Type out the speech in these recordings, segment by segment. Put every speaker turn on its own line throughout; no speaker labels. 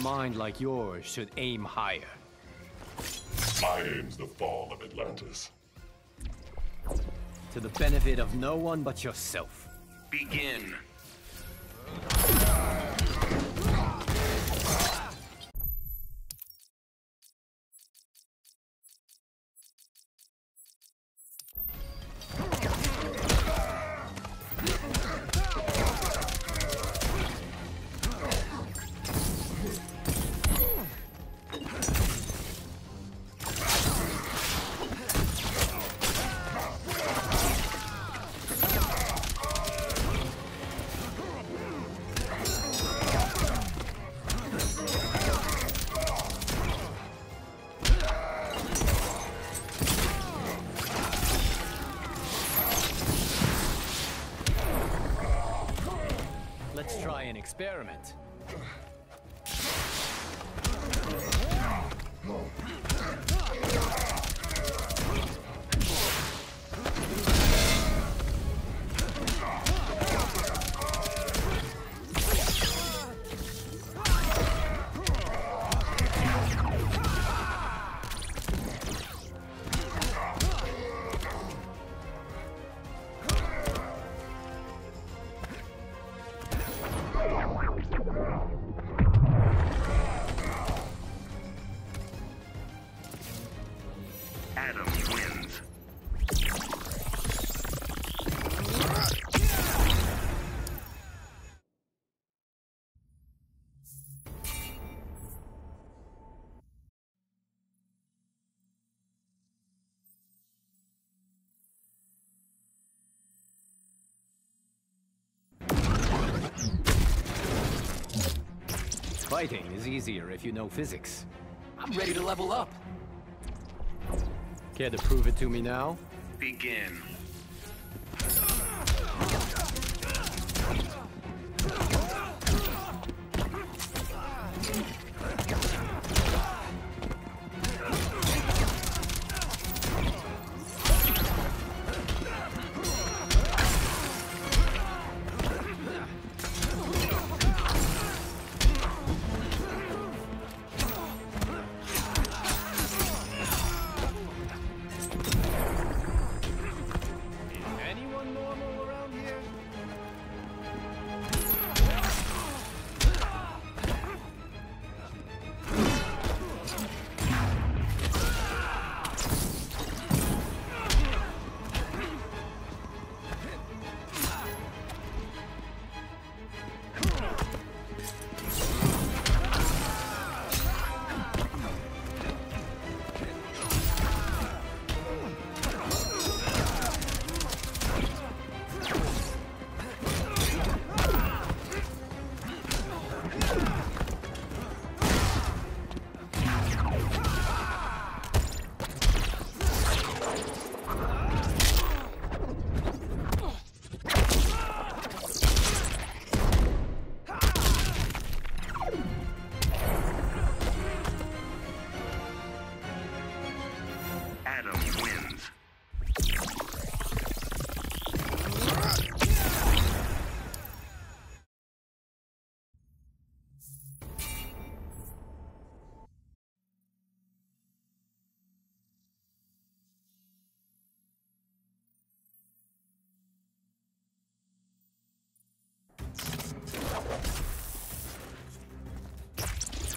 A mind like yours should aim higher.
My aim's the fall of Atlantis.
To the benefit of no one but yourself.
Begin.
An experiment. Fighting is easier if you know physics.
I'm ready to level up.
Care to prove it to me now?
Begin.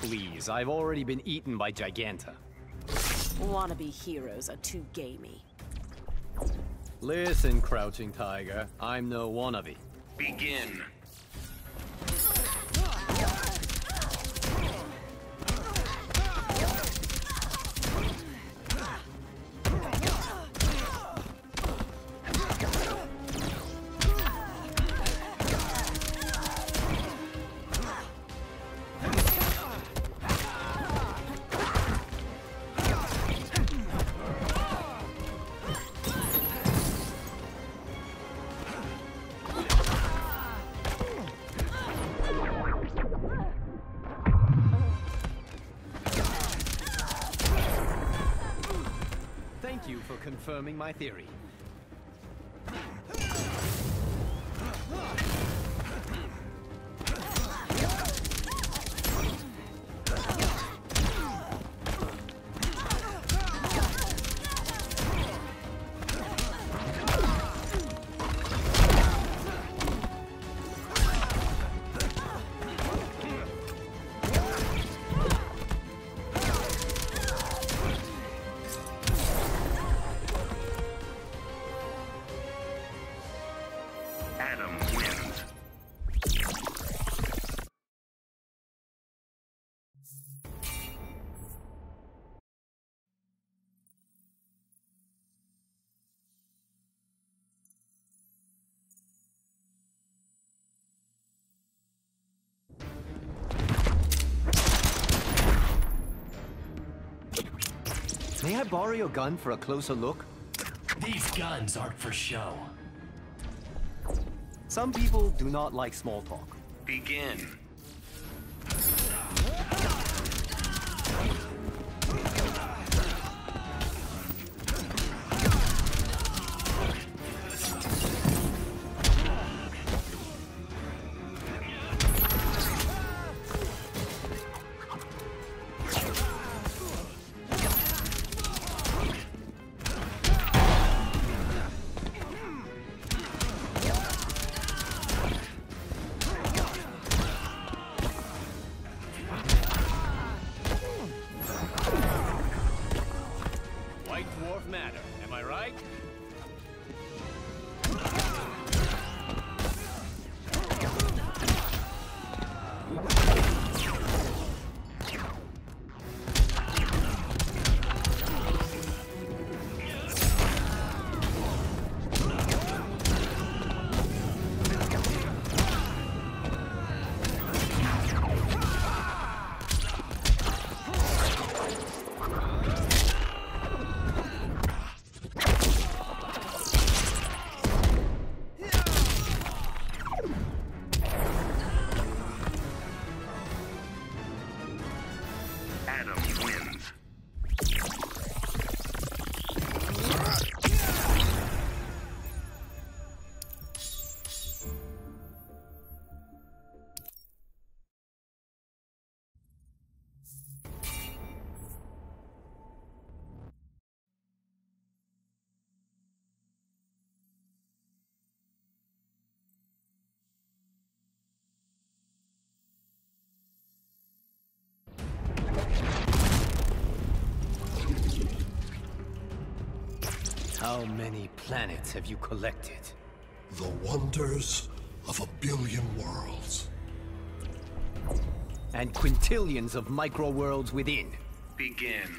Please, I've already been eaten by Giganta.
Wannabe heroes are too gamey.
Listen, Crouching Tiger, I'm no wannabe.
Begin.
Confirming my theory. May I borrow your gun for a closer look?
These guns aren't for show.
Some people do not like small talk.
Begin.
Manor, am I right? How many planets have you collected?
The wonders of a billion worlds.
And quintillions of micro-worlds within.
Begin.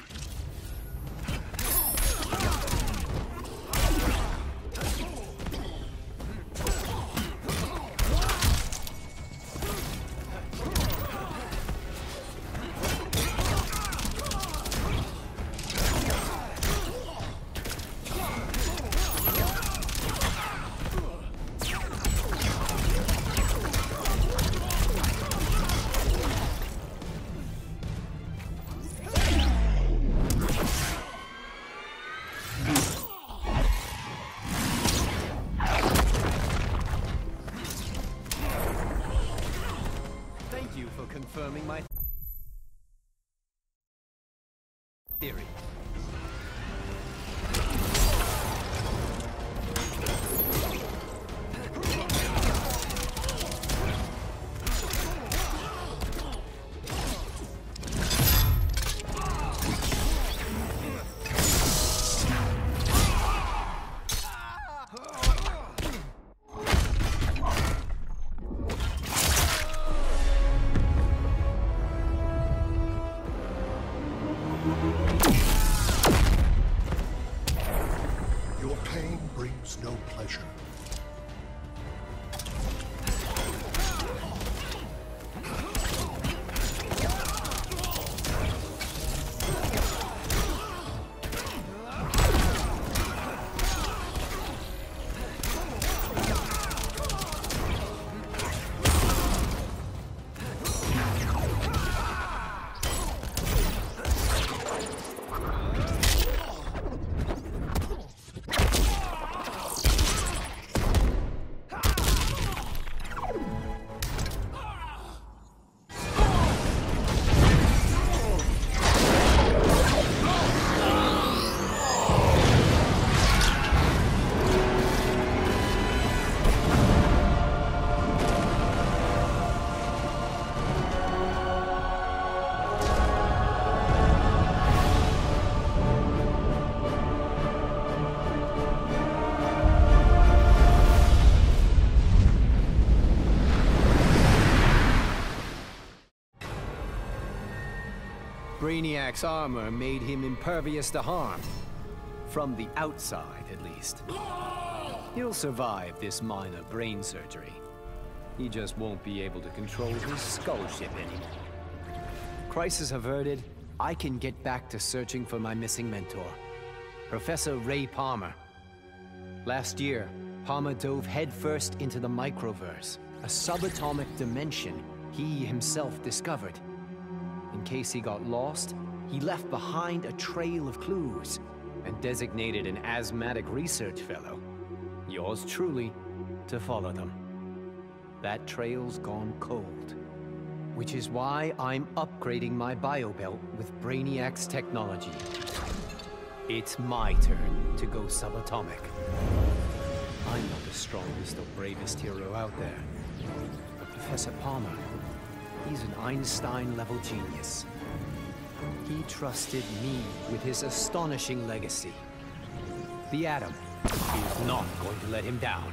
Pain brings no pleasure.
Brainiac's armor made him impervious to harm. From the outside, at least. He'll survive this minor brain surgery. He just won't be able to control his skull ship anymore. Crisis averted, I can get back to searching for my missing mentor, Professor Ray Palmer. Last year, Palmer dove headfirst into the microverse, a subatomic dimension he himself discovered. In case he got lost, he left behind a trail of clues and designated an asthmatic research fellow, yours truly, to follow them. That trail's gone cold. Which is why I'm upgrading my biobelt with Brainiac's technology. It's my turn to go subatomic. I'm not the strongest or bravest hero out there. But Professor Palmer, he's an Einstein-level genius. He trusted me with his astonishing legacy. The Atom is not going to let him down.